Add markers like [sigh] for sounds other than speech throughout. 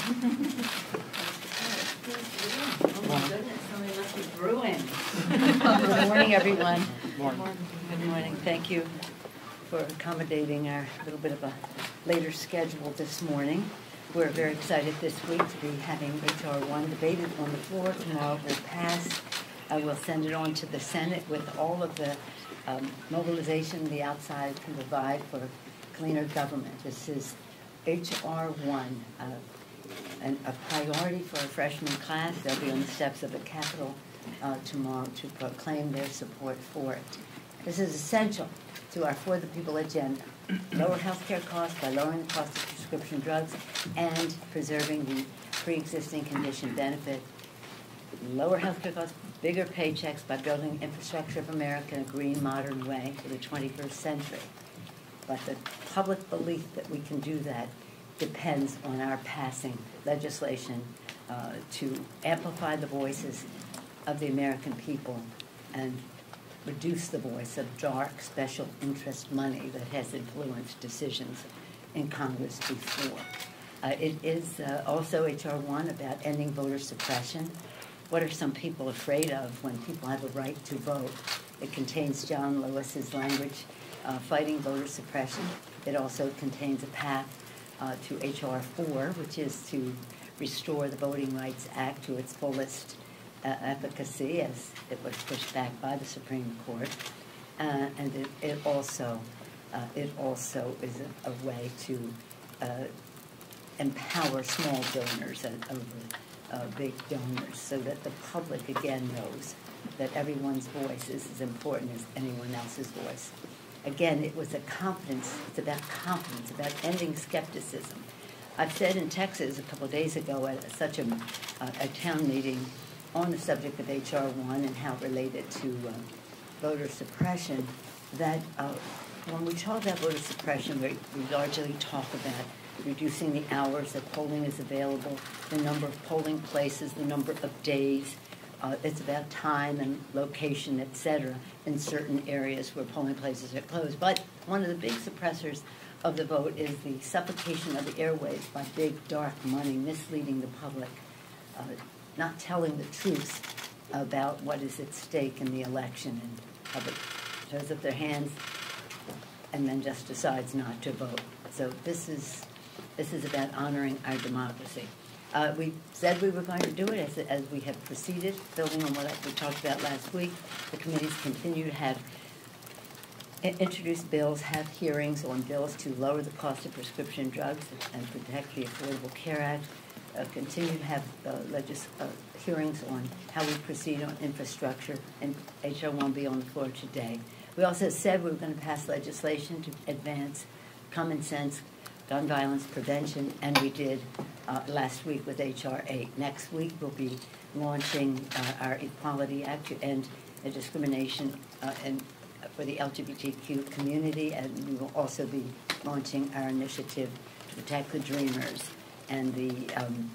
Good morning, everyone. Morning. Good morning. Thank you for accommodating our little bit of a later schedule this morning. We're very excited this week to be having HR 1 debated on the floor. Tomorrow it will pass. I will send it on to the Senate with all of the um, mobilization the outside can provide for cleaner government. This is HR 1, uh, and a priority for a freshman class. They'll be on the steps of the Capitol uh, tomorrow to proclaim their support for it. This is essential to our For the People agenda. Lower health care costs by lowering the cost of prescription drugs and preserving the pre-existing condition benefit. Lower health care costs, bigger paychecks by building infrastructure of America in a green, modern way for the 21st century. But the public belief that we can do that depends on our passing legislation uh, to amplify the voices of the American people and reduce the voice of dark special interest money that has influenced decisions in Congress before. Uh, it is uh, also H.R. 1 about ending voter suppression. What are some people afraid of when people have a right to vote? It contains John Lewis's language, uh, fighting voter suppression. It also contains a path uh, to H.R. 4, which is to restore the Voting Rights Act to its fullest uh, efficacy as it was pushed back by the Supreme Court. Uh, and it, it also uh, it also is a, a way to uh, empower small donors over uh, big donors so that the public again knows that everyone's voice is as important as anyone else's voice. Again, it was a confidence, it's about confidence, about ending skepticism. I've said in Texas a couple days ago at such a, a town meeting on the subject of H.R. 1 and how it related to uh, voter suppression that uh, when we talk about voter suppression, we, we largely talk about reducing the hours that polling is available, the number of polling places, the number of days. Uh, it's about time and location, et cetera, in certain areas where polling places are closed. But one of the big suppressors of the vote is the suffocation of the airways by big dark money misleading the public, uh, not telling the truth about what is at stake in the election, and public shows up their hands and then just decides not to vote. So this is this is about honoring our democracy. Uh, we said we were going to do it as, as we have proceeded, building on what we talked about last week. The committees continue to have introduce bills, have hearings on bills to lower the cost of prescription drugs and protect the Affordable Care Act. Uh, continue to have uh, legis- uh, hearings on how we proceed on infrastructure, and HR 1 be on the floor today. We also said we were going to pass legislation to advance common sense gun violence prevention, and we did uh, last week with H.R. 8. Next week, we'll be launching uh, our Equality Act to end discrimination uh, and for the LGBTQ community, and we will also be launching our initiative to protect the Dreamers and the um,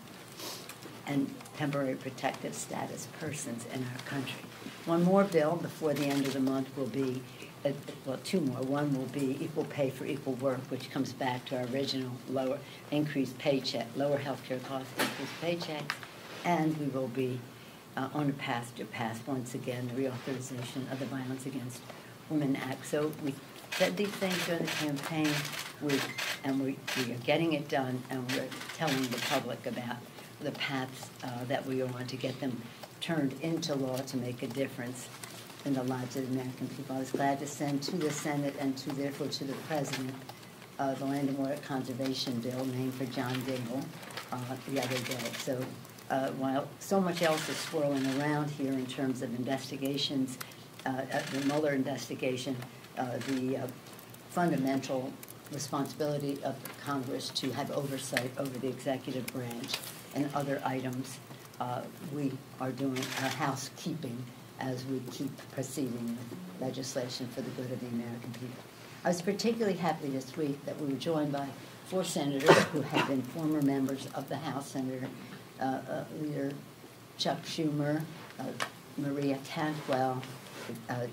and temporary protective status persons in our country. One more bill before the end of the month will be, uh, well, two more. One will be equal pay for equal work, which comes back to our original lower increased paycheck, lower health care costs, increased paychecks, and we will be uh, on a path to pass once again the reauthorization of the Violence Against Women Act. So we said these things during the campaign, we, and we, we are getting it done, and we're telling the public about the paths uh, that we are on to get them turned into law to make a difference in the lives of the American people. I was glad to send to the Senate and to therefore to the President uh, the Land and Water Conservation Bill named for John Dingell uh, the other day. So uh, while so much else is swirling around here in terms of investigations, uh, uh, the Mueller investigation, the fundamental responsibility of Congress to have oversight over the executive branch and other items, uh, we are doing our housekeeping as we keep proceeding with legislation for the good of the American people. I was particularly happy this week that we were joined by four senators who have been former members of the House, Senator uh, uh, Leader Chuck Schumer, uh, Maria Cantwell, uh,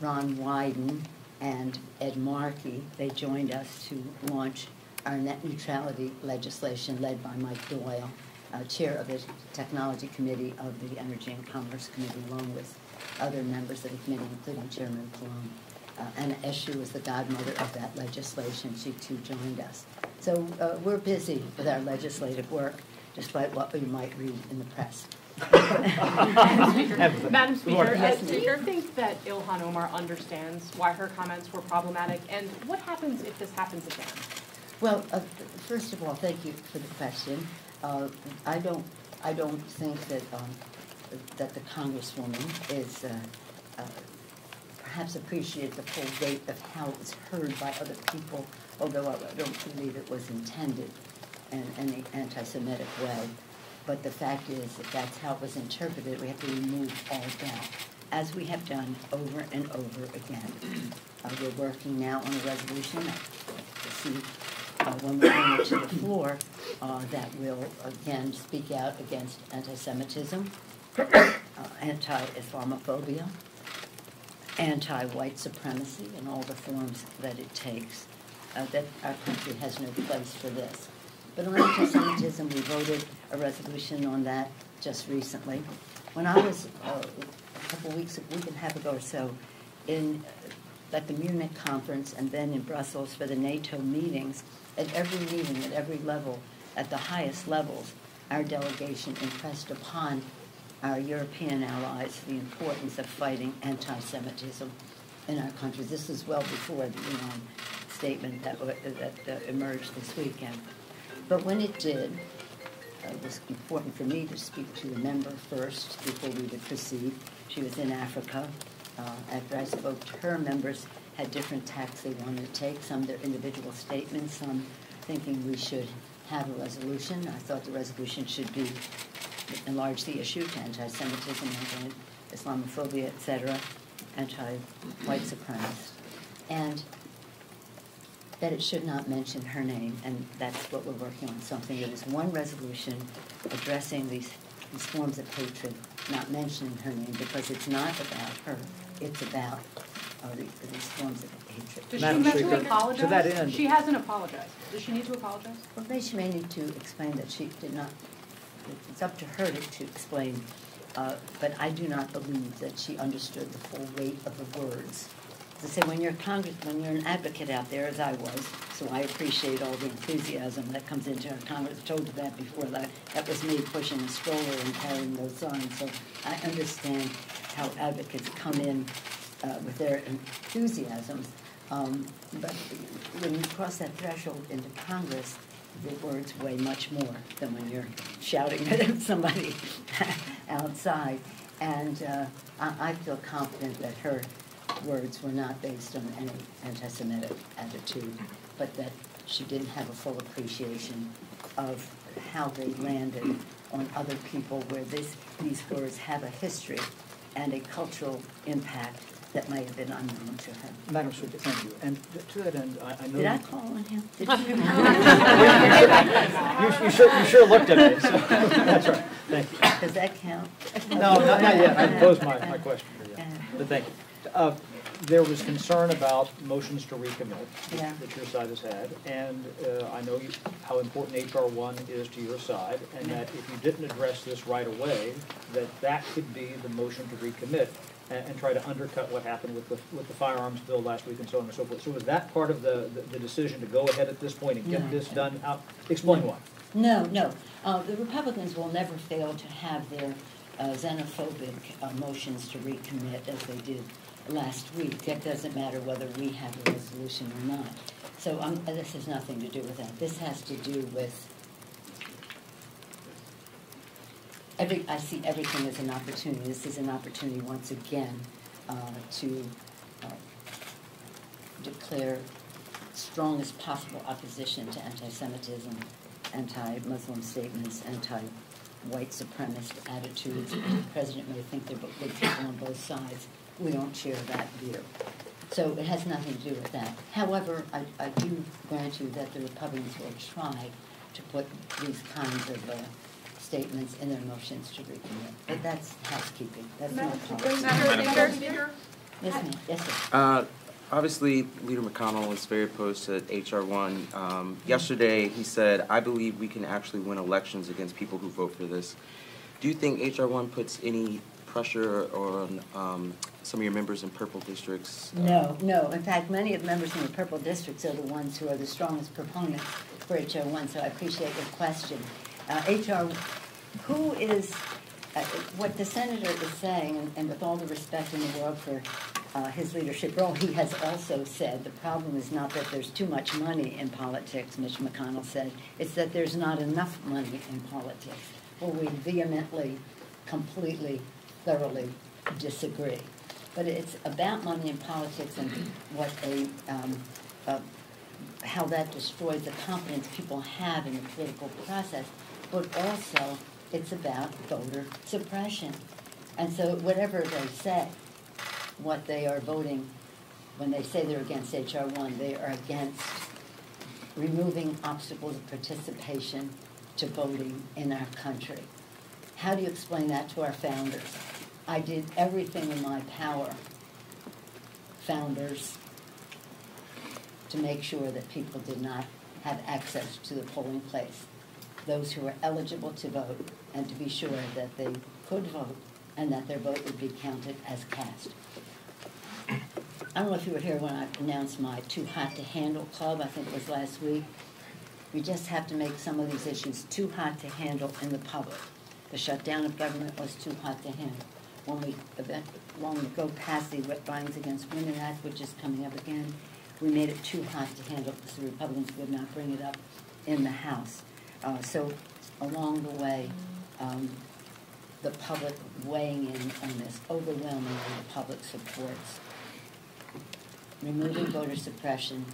Ron Wyden, and Ed Markey. They joined us to launch our net neutrality legislation led by Mike Doyle, uh, Chair of the Technology Committee of the Energy and Commerce Committee, along with other members of the committee, including Chairman Pallone. Uh, Anna Eshoo was the godmother of that legislation. She too joined us. So uh, we're busy with our legislative work, despite what we might read in the press. Madam [laughs] Speaker, Lord. uh, Yes, do you think that Ilhan Omar understands why her comments were problematic? And what happens if this happens again? Well, uh, first of all, thank you for the question. Uh, I don't, I don't think that, um, that the Congresswoman is, uh, uh, perhaps appreciated the full weight of how it was heard by other people, although I don't believe it was intended in any anti-Semitic way. But the fact is, if that's how it was interpreted, we have to remove all doubt, as we have done over and over again. Uh, We're working now on a resolution that to see uh, when we bring it to the floor, uh, that will again speak out against anti-Semitism, uh, anti-Islamophobia, anti-white supremacy in all the forms that it takes, uh, that our country has no place for this. But on anti-Semitism, we voted a resolution on that just recently. When I was, uh, a couple weeks, a week and a half ago or so, in, at the Munich conference and then in Brussels for the NATO meetings, at every meeting, at every level, at the highest levels, our delegation impressed upon our European allies the importance of fighting anti-Semitism in our countries. This was well before the Iran statement that, that emerged this weekend. But when it did, uh, it was important for me to speak to the member first before we would proceed. She was in Africa. Uh, after I spoke to her, members had different tacks they wanted to take, some their individual statements, some thinking we should have a resolution. I thought the resolution should be enlarge the issue to anti-Semitism, anti-Islamophobia, etc., anti-white supremacists, and that it should not mention her name, and that's what we're working on, something that is one resolution addressing these, these forms of hatred, not mentioning her name, because it's not about her, it's about uh, the- these forms of hatred. Does Madam she need Speaker, to to that end- She hasn't apologized. Does she need to apologize? Well, maybe she may need to explain that she did not, it's up to her to, to explain, uh, but I do not believe that she understood the full weight of the words. I say, when you're a Congress, when you're an advocate out there, as I was, so I appreciate all the enthusiasm that comes into our Congress. Told you that before, that, that was me pushing a stroller and carrying those signs, so I understand how advocates come in uh, with their enthusiasm. Um, But when you cross that threshold into Congress, the words weigh much more than when you're shouting [laughs] at somebody outside. And uh, I I feel confident that her words were not based on any anti-Semitic attitude, but that she didn't have a full appreciation of how they landed on other people where this, these words have a history and a cultural impact that may have been unknown to him. Madam Speaker, thank you. And to that end, I I know. Did I you- call on him? [laughs] Did you? [laughs] You you sure, you sure looked at me, so, that's right, thank you. Does that count? No, not not yet, I posed my, my question for you, Yeah. but thank you. Uh, There was concern about motions to recommit Yeah. that your side has had, and uh, I know you- how important HR one is to your side, and that if you didn't address this right away, that that could be the motion to recommit and, and try to undercut what happened with the, with the firearms bill last week and so on and so forth. So was that part of the, the- the decision to go ahead at this point and No. get this done out? Explain why. No, no. Uh, The Republicans will never fail to have their uh, xenophobic uh, motions to recommit as they did last week. It doesn't matter whether we have a resolution or not. So um, this has nothing to do with that. This has to do with every, I see everything as an opportunity. This is an opportunity once again uh, to uh, declare strongest possible opposition to anti-Semitism, anti-Muslim statements, anti-white supremacist attitudes. The president may think there are good people on both sides. We don't share that view. So it has nothing to do with that. However, I, I do grant you that the Republicans will try to put these kinds of uh, statements in their motions to recommit. But that's housekeeping. That's not policy. Madam Speaker? Yes, ma'am. Yes, sir. Uh, obviously, Leader McConnell is very opposed to HR one. Um, yesterday, he said, "I believe we can actually win elections against people who vote for this." Do you think HR one puts any pressure on um, some of your members in purple districts? No, no. In fact, many of the members in the purple districts are the ones who are the strongest proponents for HR one, so I appreciate your question. Uh, HR, who is, uh, what the senator is saying, and- with all the respect in the world for uh, his leadership role, he has also said the problem is not that there's too much money in politics, Mitch McConnell said, it's that there's not enough money in politics. Well, we vehemently, completely, thoroughly disagree. But it's about money in politics and what a, um, uh, how that destroys the confidence people have in the political process. But also, it's about voter suppression. And so whatever they say, what they are voting, when they say they're against HR one, they are against removing obstacles of participation to voting in our country. How do you explain that to our founders? I did everything in my power, founders, to make sure that people did not have access to the polling place. Those who were eligible to vote, and to be sure that they could vote and that their vote would be counted as cast. I don't know if you were here when I announced my Too Hot to Handle Club, I think it was last week. We just have to make some of these issues too hot to handle in the public. The shutdown of government was too hot to handle. When we event, long ago passed the Violence Against Women Act, which is coming up again, we made it too hot to handle because the Republicans would not bring it up in the House. Uh, so along the way, um, the public weighing in on this overwhelmingly, the public supports removing voter suppression,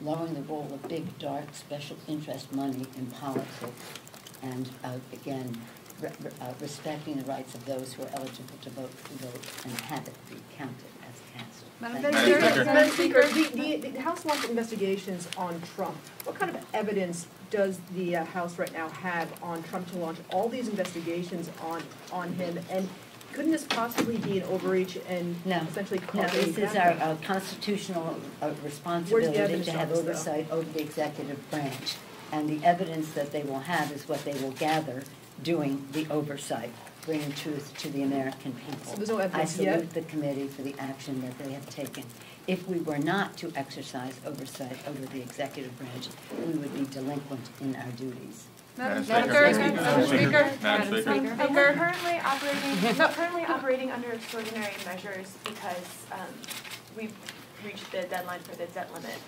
lowering the role of big, dark, special interest money in politics, and uh, again, re- uh, respecting the rights of those who are eligible to vote, to vote, and have it be counted as cast. Madam Thank Vice you. Chair. Madam Speaker, the, the, the House launched investigations on Trump. What kind of evidence does the uh, House right now have on Trump to launch all these investigations on, on him? And couldn't this possibly be an overreach and No, essentially No, this is our backlash? uh, constitutional uh, responsibility to have on this, though? oversight over the executive branch. And the evidence that they will have is what they will gather doing the oversight, bringing truth to the American people. So there's no evidence I yet? salute the committee for the action that they have taken. If we were not to exercise oversight over the executive branch, we would be delinquent in our duties. Madam Madam Speaker. Speaker. Madam Speaker. Madam Speaker. Speaker. We're currently operating, [laughs] we're currently operating under extraordinary measures because um, we've reached the deadline for the debt limit.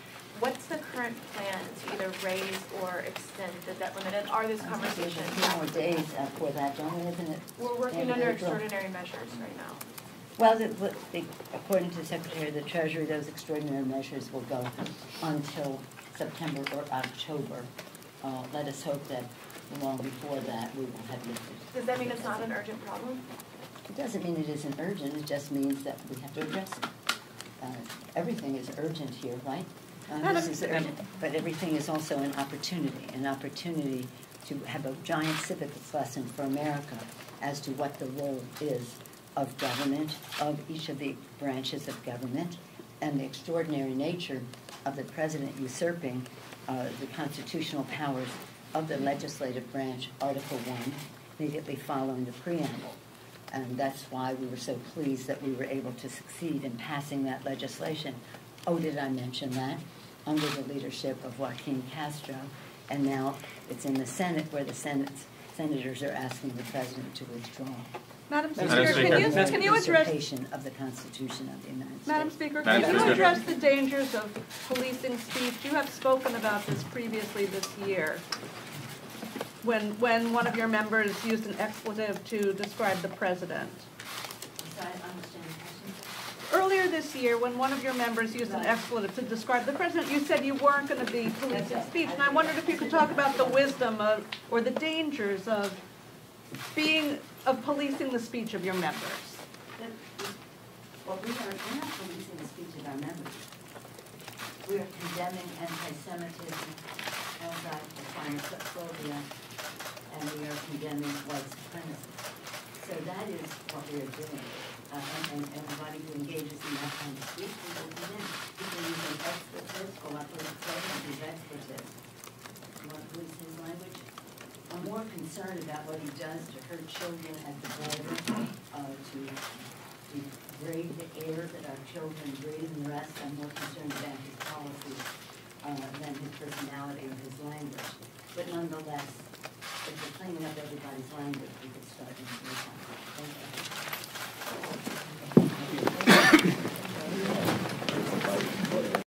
What's the current plan to either raise or extend the debt limit, and are these I think there's conversations? a few more days uh, for that, don't we, isn't it? We're working under extraordinary measures right now. Well, the- the- according to the Secretary of the Treasury, those extraordinary measures will go until September or October. Uh, Let us hope that long before that, we will have lifted. Does that mean it's not an urgent problem? It doesn't mean it isn't urgent, it just means that we have to address it. Uh, Everything is urgent here, right? Uh, This Madam- is urgent, but everything is also an opportunity, an opportunity to have a giant civics lesson for America as to what the role is of government, of each of the branches of government, and the extraordinary nature of the president usurping uh, the constitutional powers of the legislative branch, Article One, immediately following the preamble. And that's why we were so pleased that we were able to succeed in passing that legislation. Oh, did I mention that? Under the leadership of Joaquin Castro. And now it's in the Senate where the Senate, senators are asking the president to withdraw. Madam Madam Speaker, can you, can you address, Usurpation of the Constitution of the United States. Madam Speaker, can you address the dangers of policing speech? You have spoken about this previously this year, when, when one of your members used an expletive to describe the president. So I understand the question. Earlier this year, when one of your members used an expletive to describe the president, you said you weren't going to be policing speech. And I wondered if you could talk about the wisdom of, or the dangers of being, of policing the speech of your members. Well, we are, we're not policing the speech of our members. We are condemning anti-Semitism, anti-Islamophobia, and we are condemning white supremacy. So that is what we are doing. Uh, and, everybody who engages in that kind of speech, people come in. People using expletives, go out to the play and use expletives. You to police his language? I'm more concerned about what he does to hurt children at the border, uh, to degrade the air that our children breathe and rest. I'm more concerned about his policies, uh, than his personality or his language. But nonetheless, if we're cleaning up everybody's language, we could start in